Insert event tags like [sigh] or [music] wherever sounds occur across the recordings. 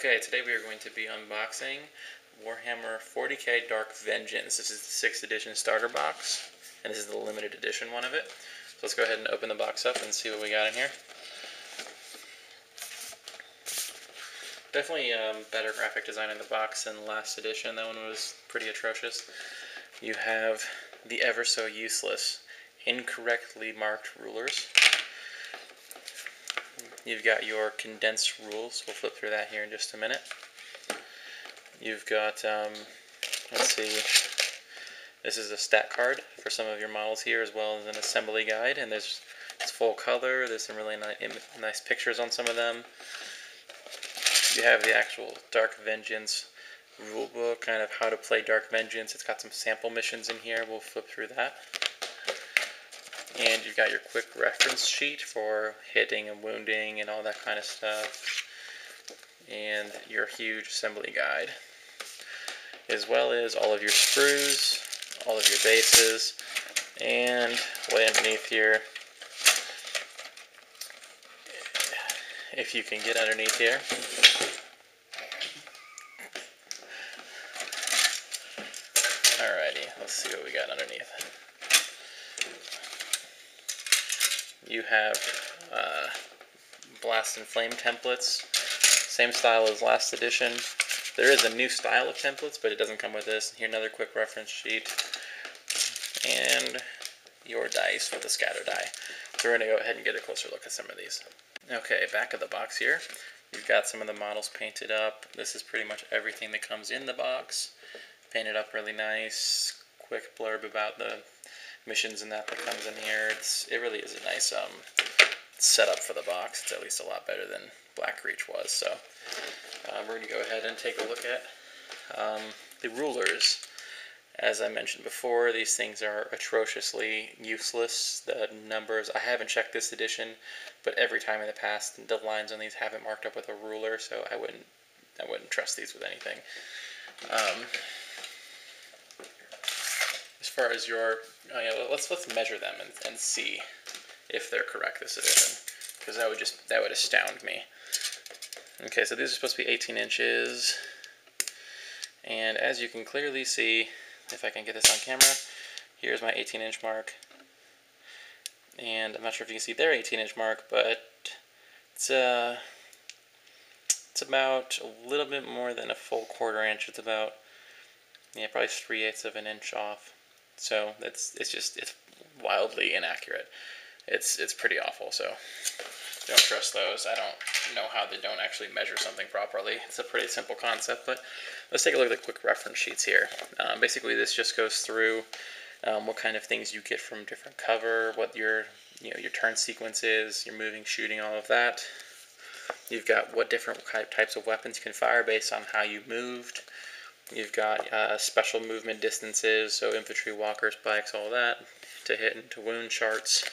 Okay, today we are going to be unboxing Warhammer 40k Dark Vengeance. This is the 6th edition starter box, and this is the limited edition one of it. So let's go ahead and open the box up and see what we got in here. Definitely um, better graphic design in the box than last edition. That one was pretty atrocious. You have the ever so useless, incorrectly marked rulers. You've got your condensed rules. We'll flip through that here in just a minute. You've got, um, let's see, this is a stat card for some of your models here, as well as an assembly guide. And there's it's full color. There's some really ni nice pictures on some of them. You have the actual Dark Vengeance rulebook, kind of how to play Dark Vengeance. It's got some sample missions in here. We'll flip through that. And you've got your quick reference sheet for hitting and wounding and all that kind of stuff. And your huge assembly guide. As well as all of your screws, all of your bases, and way underneath here, if you can get underneath here, Alrighty, let's see what we got underneath. You have uh, Blast and Flame templates. Same style as last edition. There is a new style of templates, but it doesn't come with this. Here another quick reference sheet. And your dice with the scatter die. So we're going to go ahead and get a closer look at some of these. Okay, back of the box here. You've got some of the models painted up. This is pretty much everything that comes in the box. Painted up really nice. Quick blurb about the missions and that that comes in here. It's it really is a nice um, setup for the box. It's at least a lot better than Blackreach was. So uh, we're going to go ahead and take a look at um, the rulers. As I mentioned before, these things are atrociously useless. The numbers, I haven't checked this edition, but every time in the past, the lines on these haven't marked up with a ruler, so I wouldn't, I wouldn't trust these with anything. Um, far as your, oh yeah, let's let's measure them and, and see if they're correct this edition, because that would just that would astound me. Okay, so these are supposed to be 18 inches, and as you can clearly see, if I can get this on camera, here's my 18 inch mark, and I'm not sure if you can see their 18 inch mark, but it's uh it's about a little bit more than a full quarter inch. It's about yeah, probably three eighths of an inch off. So it's it's just it's wildly inaccurate. It's it's pretty awful. So don't trust those. I don't know how they don't actually measure something properly. It's a pretty simple concept, but let's take a look at the quick reference sheets here. Um, basically, this just goes through um, what kind of things you get from different cover, what your you know your turn sequence is, your moving, shooting, all of that. You've got what different types of weapons you can fire based on how you moved. You've got uh, special movement distances, so infantry, walkers, bikes, all that, to hit and to wound charts.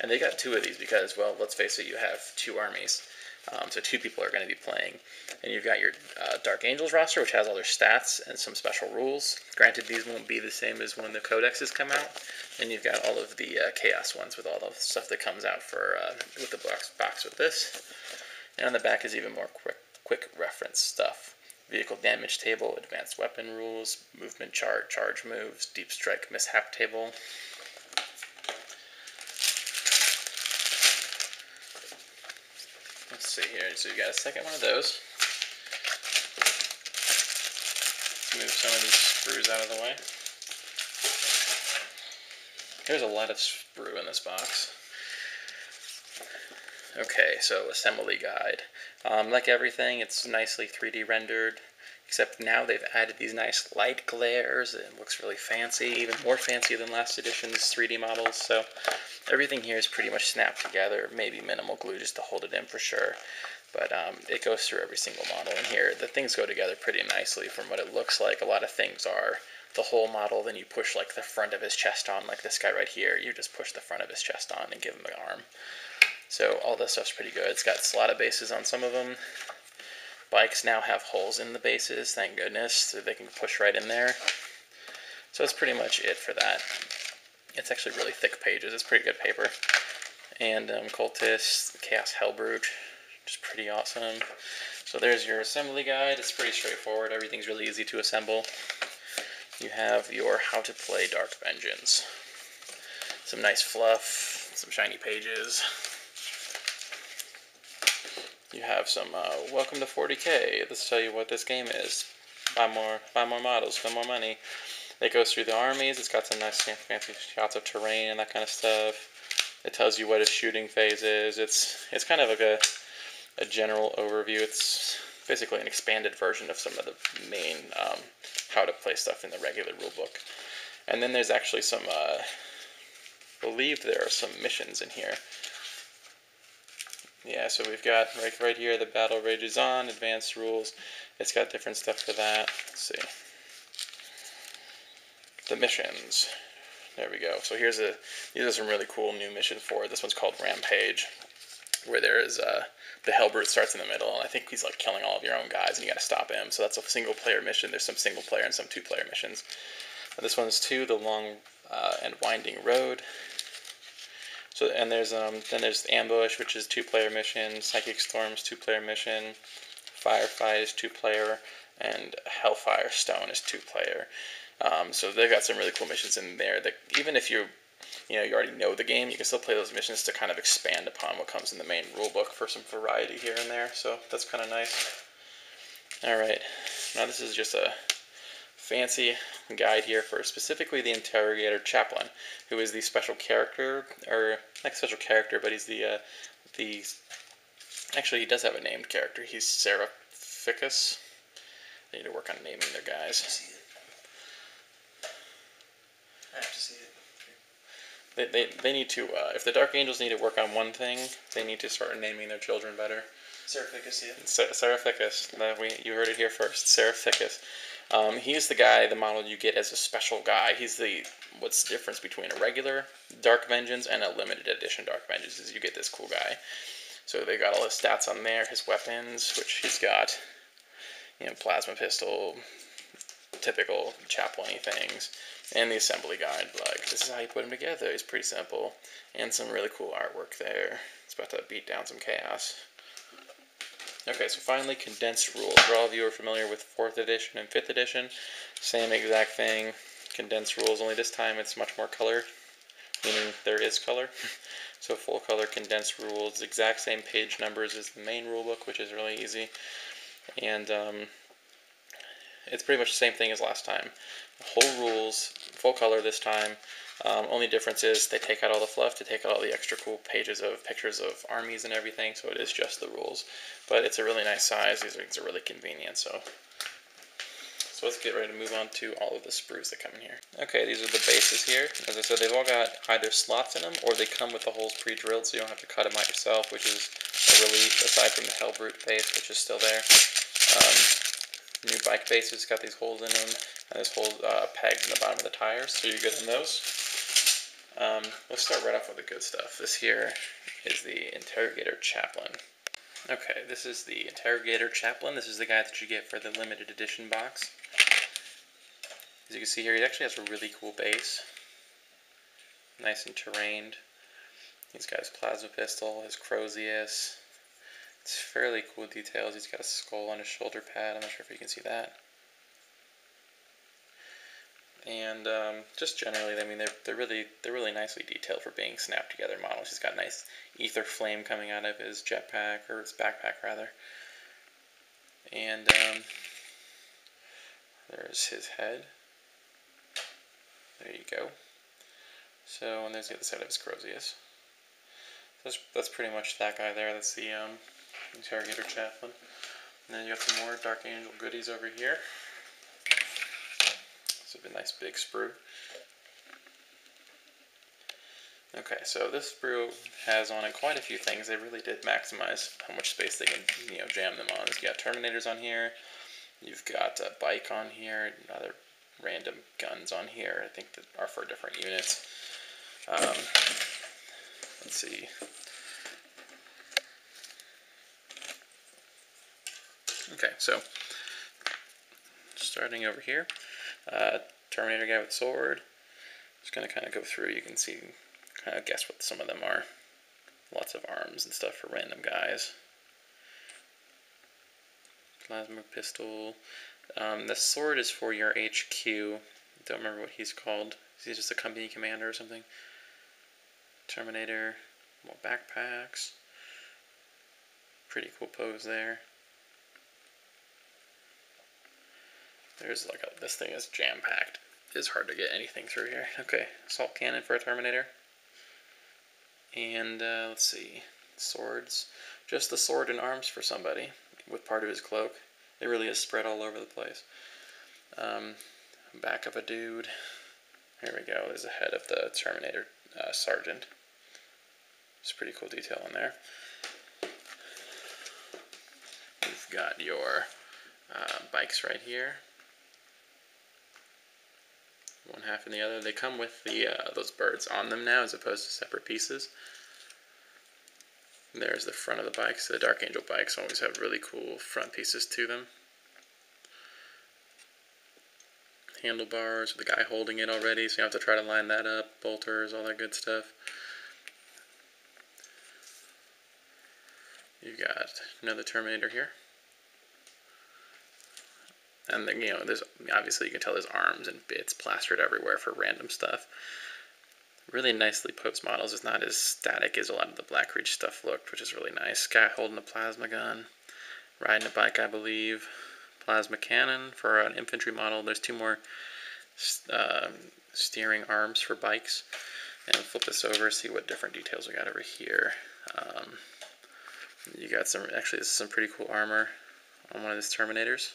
And they got two of these because, well, let's face it, you have two armies. Um, so two people are going to be playing. And you've got your uh, Dark Angels roster, which has all their stats and some special rules. Granted, these won't be the same as when the codexes come out. And you've got all of the uh, Chaos ones with all the stuff that comes out for uh, with the box, box with this. And on the back is even more quick, quick reference stuff vehicle damage table, advanced weapon rules, movement chart, charge moves, deep strike mishap table. Let's see here. So you got a second one of those. Let's move some of these screws out of the way. There's a lot of sprue in this box. Okay, so assembly guide. Um, like everything, it's nicely 3D rendered, except now they've added these nice light glares. It looks really fancy, even more fancy than last edition's 3D models. So everything here is pretty much snapped together, maybe minimal glue just to hold it in for sure. But um, it goes through every single model in here. The things go together pretty nicely from what it looks like. A lot of things are the whole model, then you push like the front of his chest on, like this guy right here. You just push the front of his chest on and give him an arm. So all this stuff's pretty good. It's got slotted bases on some of them. Bikes now have holes in the bases, thank goodness, so they can push right in there. So that's pretty much it for that. It's actually really thick pages. It's pretty good paper. And um, Cultist, Chaos Hellbrute, which is pretty awesome. So there's your assembly guide. It's pretty straightforward. Everything's really easy to assemble. You have your how to play Dark Vengeance. Some nice fluff, some shiny pages. You have some uh, welcome to 40k. Let's tell you what this game is. Buy more, buy more models, spend more money. It goes through the armies. It's got some nice fancy shots of terrain and that kind of stuff. It tells you what a shooting phase is. It's it's kind of like a a general overview. It's basically an expanded version of some of the main um, how to play stuff in the regular rulebook. And then there's actually some, uh, believe there are some missions in here. Yeah, so we've got right, right here, the battle rages on, advanced rules. It's got different stuff for that. Let's see. The missions. There we go. So here's a, these are some really cool new missions for it. This one's called Rampage, where there is, uh, the Hellbrute starts in the middle, and I think he's like killing all of your own guys, and you got to stop him. So that's a single player mission. There's some single player and some two player missions. This one's two, the long uh, and winding road. So and there's um then there's ambush, which is two player mission. Psychic storms, two player mission. Firefight is two player, and Hellfire Stone is two player. Um, so they've got some really cool missions in there that even if you you know you already know the game, you can still play those missions to kind of expand upon what comes in the main rulebook for some variety here and there. So that's kind of nice. All right, now this is just a fancy guide here for specifically the interrogator chaplain, who is the special character, or not special character, but he's the uh, the actually he does have a named character. He's Seraphicus. They need to work on naming their guys. I have to see it. They, they, they need to, uh, if the Dark Angels need to work on one thing, they need to start naming their children better. Seraphicus, yeah. Seraphicus, we, you heard it here first. Seraphicus. Um, he's the guy, the model you get as a special guy. He's the, what's the difference between a regular Dark Vengeance and a limited edition Dark Vengeance is you get this cool guy. So they got all his stats on there, his weapons, which he's got, you know, plasma pistol, typical chaplain things and the assembly guide. Like, this is how you put them together. It's pretty simple. And some really cool artwork there. It's about to beat down some chaos. Okay, so finally, condensed rules. For all of you who are familiar with 4th edition and 5th edition, same exact thing. Condensed rules, only this time it's much more color, meaning there is color. [laughs] so full color condensed rules, exact same page numbers as the main rulebook, which is really easy. And um, it's pretty much the same thing as last time. Whole rules, full color this time. Um, only difference is they take out all the fluff to take out all the extra cool pages of pictures of armies and everything, so it is just the rules. But it's a really nice size. These things are really convenient, so so let's get ready to move on to all of the sprues that come in here. Okay, these are the bases here. As I said, they've all got either slots in them or they come with the holes pre-drilled so you don't have to cut them out yourself, which is a relief aside from the Hellbrute base, which is still there. Um, new bike bases got these holes in them, and there's holes, uh, pegs in the bottom of the tires, so you're good on those. Um, let's start right off with the good stuff. This here is the Interrogator Chaplain. Okay, this is the Interrogator Chaplain. This is the guy that you get for the limited edition box. As you can see here, he actually has a really cool base. Nice and terrained. He's got his plasma pistol, his Crozius, it's fairly cool details. He's got a skull on his shoulder pad. I'm not sure if you can see that. And um, just generally, I mean, they're, they're really they're really nicely detailed for being snapped together models. He's got nice ether flame coming out of his jetpack or his backpack rather. And um, there's his head. There you go. So, and there's the other side of his Crozius. That's, that's pretty much that guy there. That's the um, Interrogator Chaplain. And then you got some more Dark Angel goodies over here. This is a nice big sprue. Okay, so this sprue has on it quite a few things. They really did maximize how much space they can, you know, jam them on. You've got Terminators on here. You've got a bike on here. Other random guns on here. I think that are for different units. Um, let's see. Okay, so starting over here, uh, Terminator guy with sword. Just gonna kind of go through. You can see, kind of guess what some of them are. Lots of arms and stuff for random guys. plasma pistol. Um, the sword is for your HQ. Don't remember what he's called. Is he just a company commander or something? Terminator. More backpacks. Pretty cool pose there. There's like a, this thing is jam packed. It's hard to get anything through here. Okay, assault cannon for a Terminator. And uh, let's see, swords. Just the sword and arms for somebody with part of his cloak. It really is spread all over the place. Um, back of a dude. Here we go. There's the head of the Terminator uh, sergeant. It's pretty cool detail in there. We've got your uh, bikes right here. One half and the other. They come with the uh, those birds on them now, as opposed to separate pieces. And there's the front of the bikes. The Dark Angel bikes always have really cool front pieces to them. Handlebars with the guy holding it already, so you have to try to line that up. Bolters, all that good stuff. You've got another Terminator here. And you know, there's obviously you can tell there's arms and bits plastered everywhere for random stuff. Really nicely posed models. It's not as static as a lot of the Black stuff looked, which is really nice. Guy holding a plasma gun, riding a bike, I believe. Plasma cannon for an infantry model. There's two more uh, steering arms for bikes. And flip this over, see what different details we got over here. Um, you got some, actually, this is some pretty cool armor on one of these Terminators.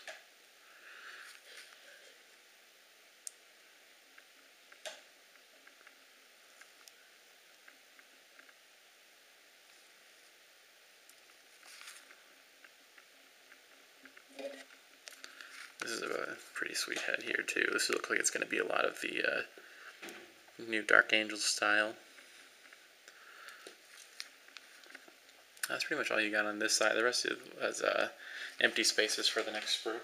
This is pretty sweet head here too. This looks like it's going to be a lot of the uh, new Dark Angel style. That's pretty much all you got on this side. The rest is uh, empty spaces for the next sprue.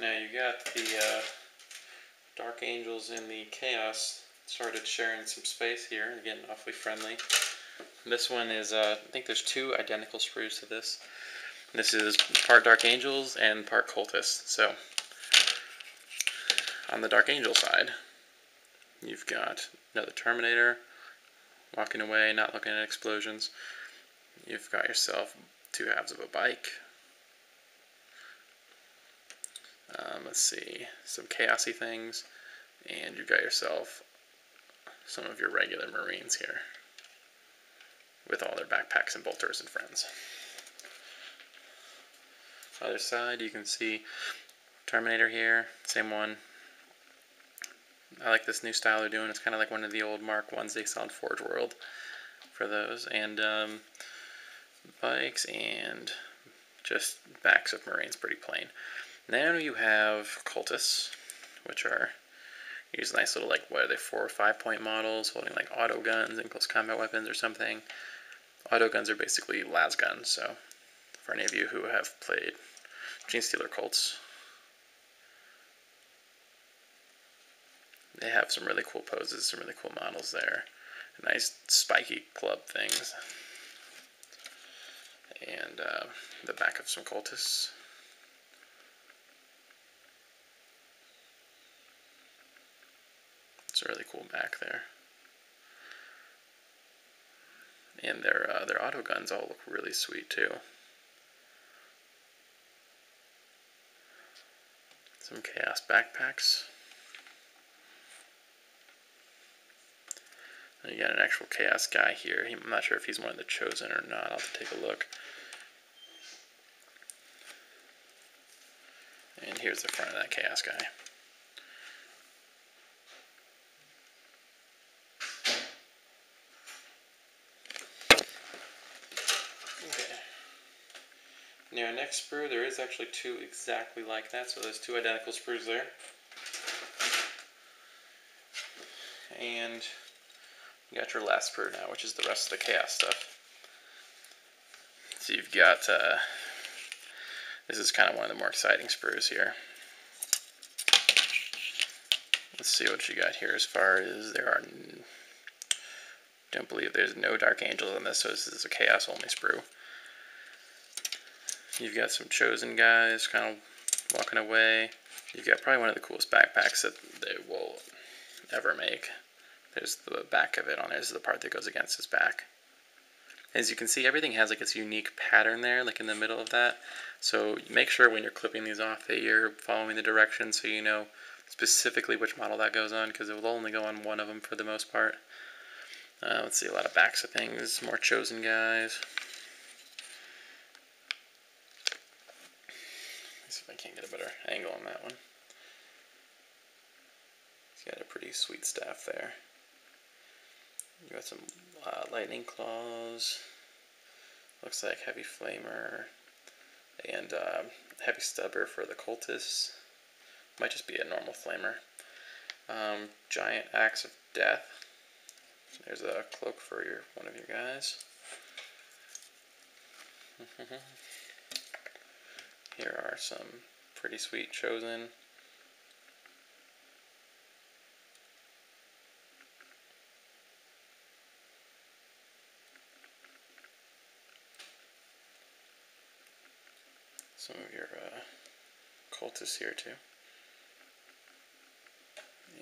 Now you got the uh, Dark Angels in the Chaos started sharing some space here and getting awfully friendly. This one is, uh, I think there's two identical sprues to this. This is part Dark Angels and part Cultist. So, on the Dark Angel side, you've got another Terminator walking away, not looking at explosions. You've got yourself two halves of a bike. Um, let's see, some chaosy things. And you've got yourself some of your regular Marines here with all their backpacks and bolters and friends. Other side, you can see Terminator here, same one. I like this new style they're doing. It's kind of like one of the old Mark ones they saw in Forge World for those. And um, bikes and just backs of Marines, pretty plain. Now you have cultists, which are these nice little, like, what are they, four or five point models holding like auto guns and close combat weapons or something. Auto guns are basically las guns, so for any of you who have played Genestealer Cults, they have some really cool poses, some really cool models there. Nice spiky club things. And uh, the back of some cultists. It's a really cool back there. And their uh, their auto guns all look really sweet too. Some chaos backpacks. And you got an actual chaos guy here. I'm not sure if he's one of the chosen or not. I'll have to take a look. And here's the front of that chaos guy. Now next sprue, there is actually two exactly like that, so there's two identical sprues there. And you got your last sprue now, which is the rest of the chaos stuff. So you've got, uh, this is kind of one of the more exciting sprues here. Let's see what you got here as far as there are Don't believe there's no Dark Angels on this, so this is a Chaos only sprue. You've got some Chosen guys kind of walking away. You've got probably one of the coolest backpacks that they will ever make. There's the back of it on there. This is the part that goes against his back. As you can see, everything has like its unique pattern there, like in the middle of that. So make sure when you're clipping these off that you're following the directions so you know specifically which model that goes on because it will only go on one of them for the most part. Uh, let's see, a lot of backs of things, more chosen guys. Let's see if I can't get a better angle on that one. He's got a pretty sweet staff there. You got some uh, lightning claws. Looks like heavy flamer and uh, heavy stubber for the cultists. Might just be a normal flamer. Um, giant axe of death. There's a cloak for your one of your guys. [laughs] Here are some pretty sweet chosen. Some of your uh, cultists here too.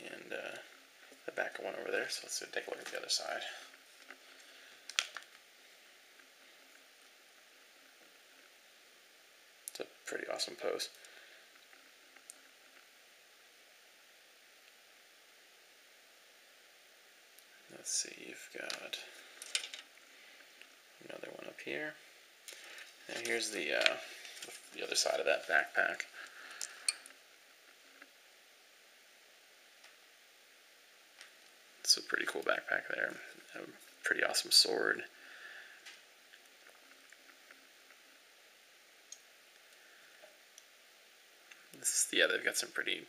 And uh, the back of one over there, so let's take a look at the other side. It's a pretty awesome pose. Let's see, you've got another one up here. And here's the, uh, the other side of that backpack. It's a pretty cool backpack there. A pretty awesome sword. Yeah, they've got some pretty,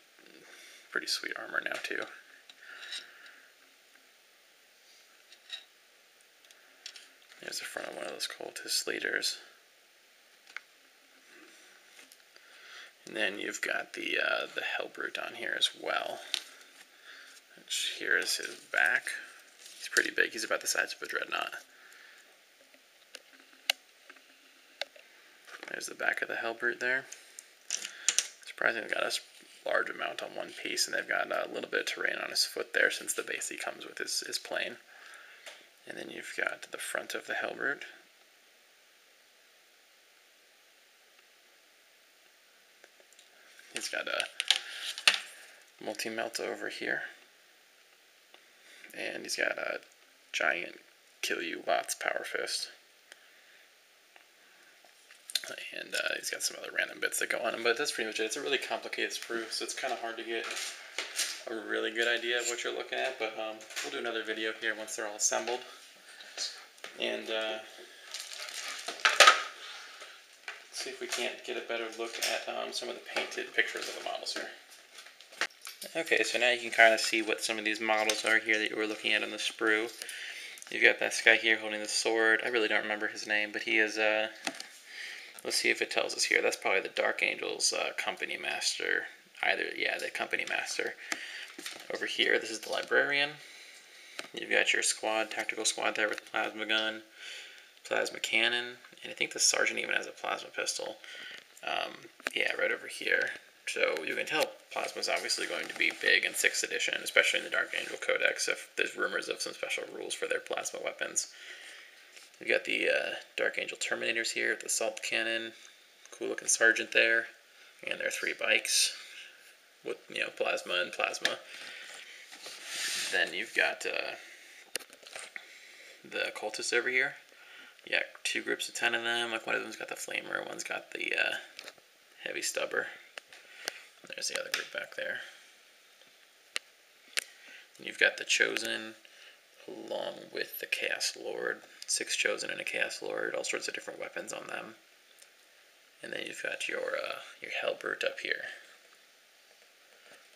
pretty sweet armor now too. There's the front of one of those cultist leaders. And then you've got the uh, the Hellbrute on here as well. Which here is his back. He's pretty big. He's about the size of a dreadnought. There's the back of the Hellbrute there. Surprisingly, got a large amount on one piece, and they've got a little bit of terrain on his foot there since the base he comes with is, is plain. And then you've got the front of the Hellbrute. He's got a multi-melta over here. And he's got a giant kill you lots power fist. And uh, he's got some other random bits that go on him, but that's pretty much it. It's a really complicated sprue, so it's kind of hard to get a really good idea of what you're looking at, but um, we'll do another video here once they're all assembled. And uh, see if we can't get a better look at um, some of the painted pictures of the models here. Okay, so now you can kind of see what some of these models are here that you were looking at on the sprue. You've got this guy here holding the sword. I really don't remember his name, but he is, uh, let's see if it tells us here. That's probably the Dark Angels uh, Company Master. Either, yeah, the Company Master. Over here, this is the Librarian. You've got your squad, tactical squad there with plasma gun, plasma cannon, and I think the sergeant even has a plasma pistol. Um, yeah, right over here. So you can tell plasma is obviously going to be big in 6th edition, especially in the Dark Angel Codex, if there's rumors of some special rules for their plasma weapons. We've got the uh, Dark Angel Terminators here with the Assault Cannon, cool looking Sergeant there, and their three bikes with, you know, plasma and plasma. Then you've got uh, the cultists over here. Yeah, two groups of ten of them. Like one of them's got the flamer, one's got the uh, heavy stubber. There's the other group back there. And you've got the chosen along with the chaos lord. Six chosen and a chaos lord. All sorts of different weapons on them. And then you've got your uh, your Hellbrute up here.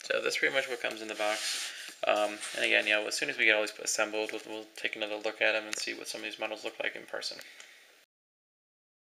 So that's pretty much what comes in the box. Um, and again, yeah, as soon as we get all these assembled, we'll, we'll take another look at them and see what some of these models look like in person.